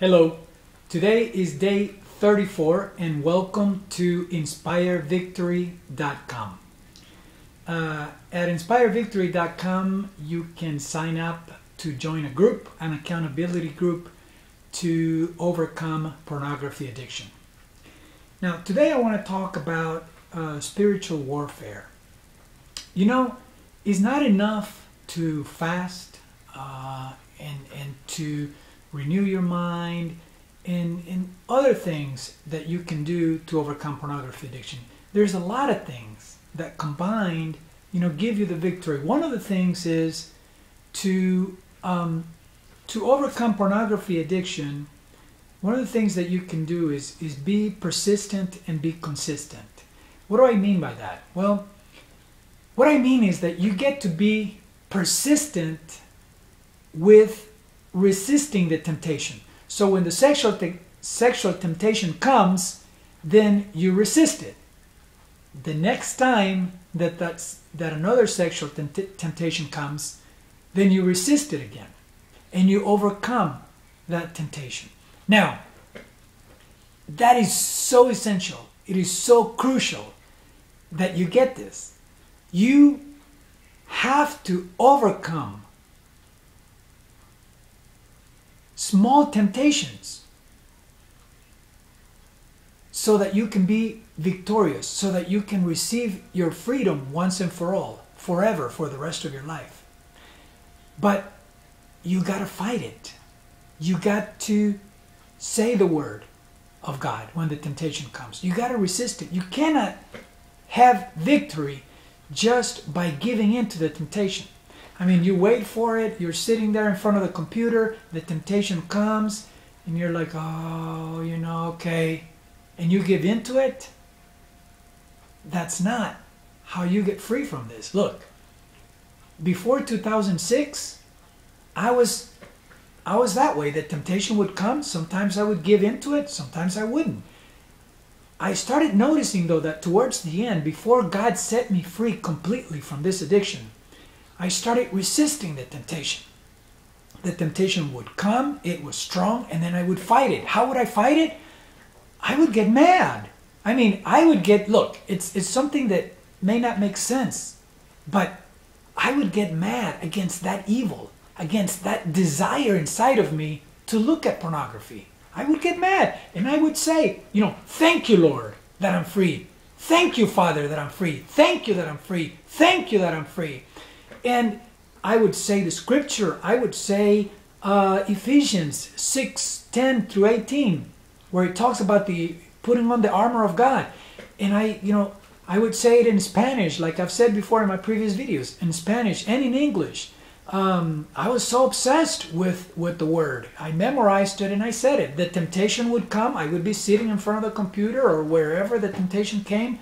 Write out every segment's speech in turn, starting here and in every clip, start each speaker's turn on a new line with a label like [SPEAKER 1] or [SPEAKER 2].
[SPEAKER 1] Hello, today is day 34 and welcome to inspirevictory.com. Uh, at inspirevictory.com, you can sign up to join a group, an accountability group to overcome pornography addiction. Now, today I want to talk about uh, spiritual warfare. You know, it's not enough to fast uh, and, and to renew your mind and, and other things that you can do to overcome pornography addiction. There's a lot of things that combined, you know, give you the victory. One of the things is to um, to overcome pornography addiction. One of the things that you can do is is be persistent and be consistent. What do I mean by that? Well, what I mean is that you get to be persistent with resisting the temptation. So when the sexual te- sexual temptation comes, then you resist it. The next time that that's, that another sexual tempt- temptation comes, then you resist it again, and you overcome that temptation. Now, that is so essential. It is so crucial that you get this. You have to overcome small temptations so that you can be victorious, so that you can receive your freedom once and for all, forever, for the rest of your life. But you got to fight it. You got to say the word of God when the temptation comes. You got to resist it. You cannot have victory just by giving in to the temptation. I mean, you wait for it, you're sitting there in front of the computer, the temptation comes, and you're like, oh, you know, okay, and you give in to it. That's not how you get free from this. Look, before 2006, I was I was that way. The temptation would come. Sometimes I would give into it. Sometimes I wouldn't. I started noticing though that towards the end, before God set me free completely from this addiction, I started resisting the temptation. The temptation would come, it was strong, and then I would fight it. How would I fight it? I would get mad. I mean, I would get, look, it's, it's something that may not make sense, but I would get mad against that evil, against that desire inside of me to look at pornography. I would get mad and I would say, you know, thank you, Lord, that I'm free. Thank you, Father, that I'm free. Thank you that I'm free. Thank you that I'm free. And I would say the scripture, I would say uh, Ephesians 6 10 through 18, where it talks about the putting on the armor of God. And I, you know, I would say it in Spanish, like I've said before in my previous videos, in Spanish and in English. Um, I was so obsessed with, with the word. I memorized it and I said it. The temptation would come. I would be sitting in front of the computer or wherever the temptation came.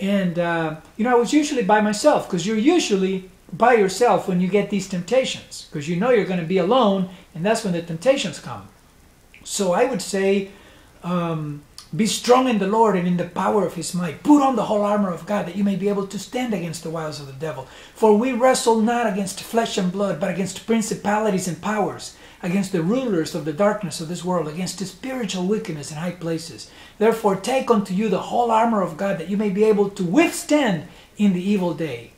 [SPEAKER 1] And, uh, you know, I was usually by myself because you're usually by yourself when you get these temptations because you know you're going to be alone and that's when the temptations come. So I would say, um, be strong in the Lord and in the power of his might. Put on the whole armor of God that you may be able to stand against the wiles of the devil. For we wrestle not against flesh and blood, but against principalities and powers, against the rulers of the darkness of this world, against the spiritual wickedness in high places. Therefore, take unto you the whole armor of God that you may be able to withstand in the evil day.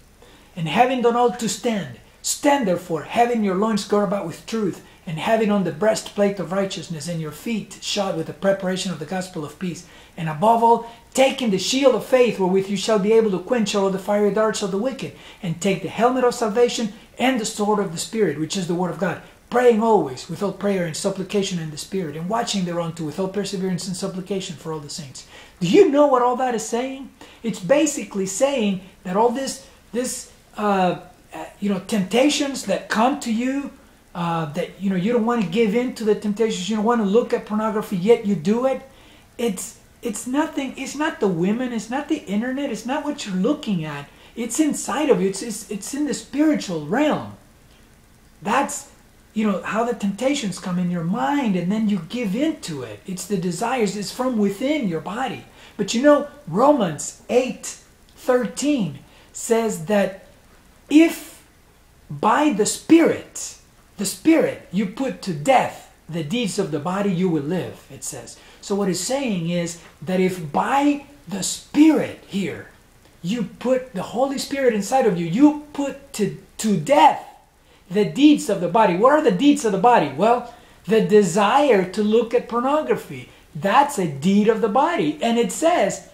[SPEAKER 1] And having done all to stand, stand therefore, having your loins girded about with truth, and having on the breastplate of righteousness, and your feet shod with the preparation of the gospel of peace. And above all, taking the shield of faith, wherewith you shall be able to quench all the fiery darts of the wicked, and take the helmet of salvation and the sword of the Spirit, which is the word of God, praying always with all prayer and supplication in the Spirit, and watching thereunto with all perseverance and supplication for all the saints. Do you know what all that is saying? It's basically saying that all this, this uh, you know, temptations that come to you, uh, that you know you don't want to give in to the temptations, you don't want to look at pornography, yet you do it. It's it's nothing. It's not the women. It's not the internet. It's not what you're looking at. It's inside of you. It's it's, it's in the spiritual realm. That's you know how the temptations come in your mind, and then you give in to it. It's the desires. It's from within your body. But you know Romans eight thirteen says that if by the Spirit, the Spirit, you put to death the deeds of the body, you will live, it says. So, what it's saying is that if by the Spirit here, you put the Holy Spirit inside of you, you put to, to death the deeds of the body. What are the deeds of the body? Well, the desire to look at pornography. That's a deed of the body. And it says,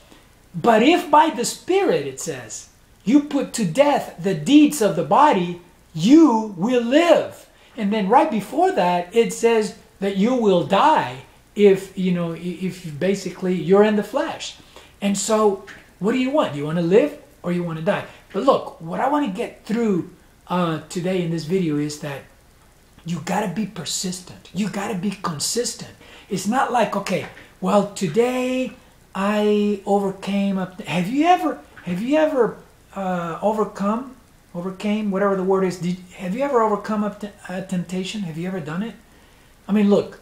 [SPEAKER 1] but if by the Spirit, it says, you put to death the deeds of the body, you will live. And then right before that, it says that you will die if, you know, if basically you're in the flesh. And so, what do you want? Do you want to live or you want to die? But look, what I want to get through uh, today in this video is that you got to be persistent. You got to be consistent. It's not like, okay, well, today I overcame. A, have you ever, have you ever uh, overcome, overcame, whatever the word is? Did, have you ever overcome a, a temptation? Have you ever done it? I mean, look,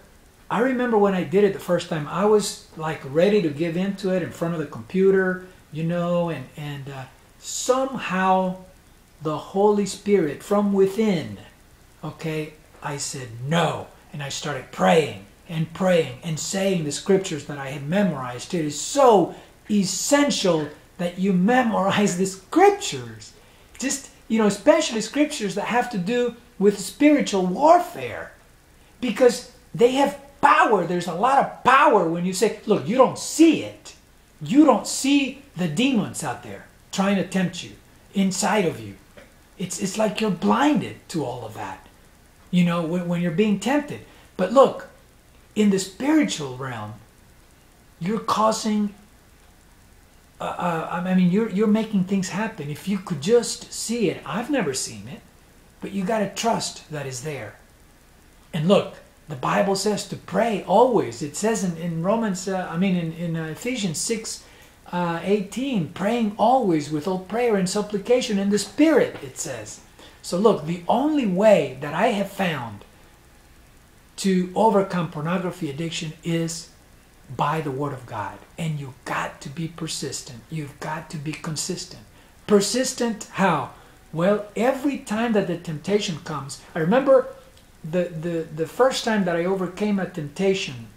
[SPEAKER 1] I remember when I did it the first time, I was like ready to give into it in front of the computer, you know, and, and uh, somehow the Holy Spirit from within, okay, I said no. And I started praying and praying and saying the scriptures that I had memorized. It is so essential that you memorize the scriptures. Just, you know, especially scriptures that have to do with spiritual warfare. Because they have power. There's a lot of power when you say, look, you don't see it. You don't see the demons out there trying to tempt you inside of you. It's, it's like you're blinded to all of that, you know, when, when you're being tempted. But look, in the spiritual realm, you're causing, uh, uh, I mean, you're, you're making things happen. If you could just see it, I've never seen it, but you got to trust that is there. And look, the Bible says to pray always. It says in, in Romans, uh, I mean, in, in uh, Ephesians 6 uh, 18, praying always with all prayer and supplication in the Spirit, it says. So, look, the only way that I have found to overcome pornography addiction is by the Word of God. And you've got to be persistent. You've got to be consistent. Persistent how? Well, every time that the temptation comes, I remember the, the, the first time that I overcame a temptation,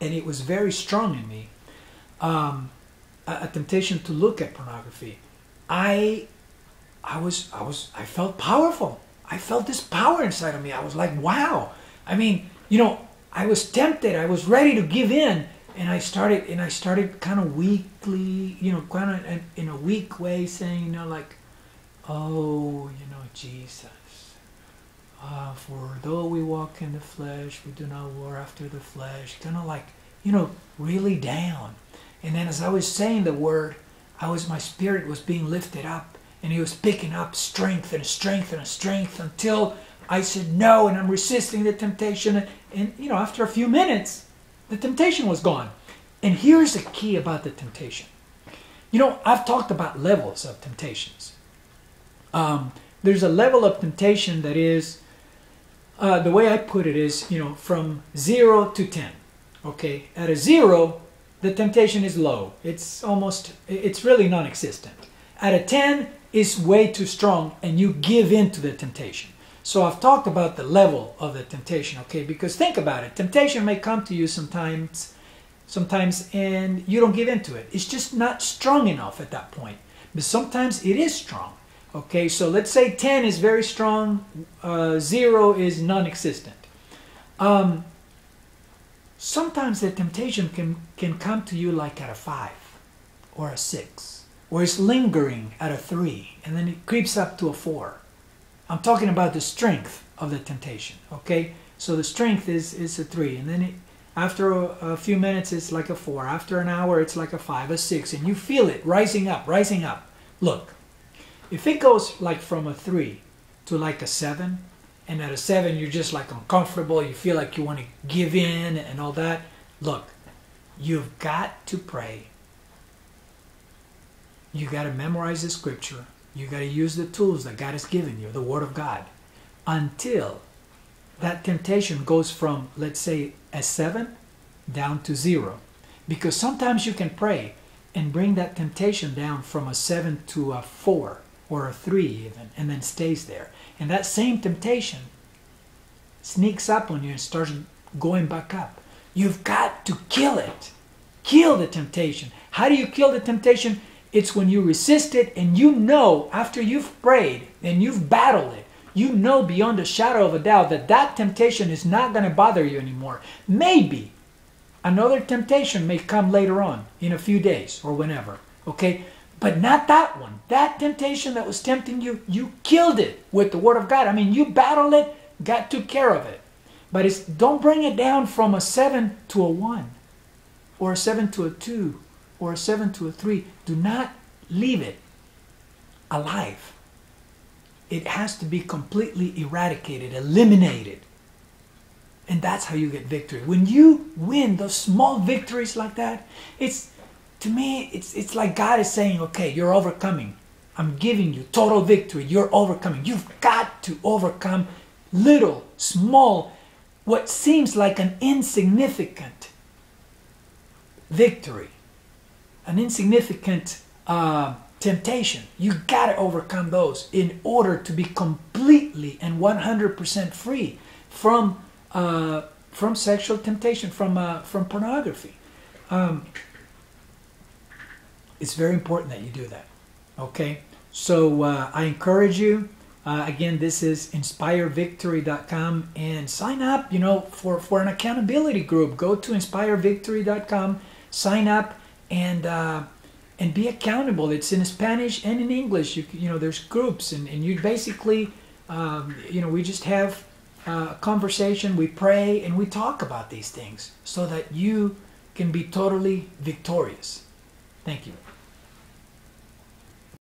[SPEAKER 1] and it was very strong in me. Um, a, a temptation to look at pornography, I I was I was I felt powerful. I felt this power inside of me. I was like, wow. I mean, you know, I was tempted. I was ready to give in, and I started and I started kind of weakly, you know, kind of in, a weak way, saying, you know, like, oh, you know, Jesus. Uh, for though we walk in the flesh, we do not war after the flesh. Kind of like, you know, really down. And then as I was saying the word, I was my spirit was being lifted up and he was picking up strength and strength and strength until I said no and I'm resisting the temptation and, and you know after a few minutes the temptation was gone. And here's the key about the temptation. You know, I've talked about levels of temptations. Um, there's a level of temptation that is, uh, the way I put it is, you know, from zero to 10. Okay, at a zero, the temptation is low. It's almost, it's really non existent. At a 10, is way too strong and you give in to the temptation. So I've talked about the level of the temptation, okay? Because think about it. Temptation may come to you sometimes, sometimes and you don't give in to it. It's just not strong enough at that point. But sometimes it is strong. Okay, so let's say 10 is very strong, uh, 0 is non-existent. Um, sometimes the temptation can, can come to you like at a five or a six, or it's lingering at a three, and then it creeps up to a four. I'm talking about the strength of the temptation, okay? So the strength is, is a three, and then it, after a, a few minutes, it's like a four. After an hour, it's like a five, a six, and you feel it rising up, rising up. Look, if it goes like from a three to like a seven, and at a seven you're just like uncomfortable you feel like you want to give in and all that look you've got to pray you got to memorize the scripture you got to use the tools that god has given you the word of god until that temptation goes from let's say a seven down to zero because sometimes you can pray and bring that temptation down from a seven to a four or a three even and then stays there and that same temptation sneaks up on you and starts going back up. You've got to kill it. Kill the temptation. How do you kill the temptation? It's when you resist it and you know after you've prayed and you've battled it, you know beyond a shadow of a doubt that that temptation is not going to bother you anymore. Maybe another temptation may come later on in a few days or whenever. Okay? But not that one. That temptation that was tempting you, you killed it with the Word of God. I mean, you battled it, God took care of it. But it's, don't bring it down from a 7 to a 1 or a 7 to a 2 or a 7 to a 3. Do not leave it alive. It has to be completely eradicated, eliminated. And that's how you get victory. When you win those small victories like that, it's to me, it's it's like God is saying, okay, you're overcoming. I'm giving you total victory. You're overcoming. You've got to overcome little, small, what seems like an insignificant victory, an insignificant uh, temptation. You got to overcome those in order to be completely and 100% free from uh, from sexual temptation, from uh, from pornography. Um, it's very important that you do that. Okay, so uh, I encourage you. Uh, again, this is inspirevictory.com and sign up. You know, for for an accountability group, go to inspirevictory.com, sign up, and uh, and be accountable. It's in Spanish and in English. You you know, there's groups, and and you basically, um, you know, we just have uh, a conversation. We pray and we talk about these things so that you can be totally victorious. Thank you.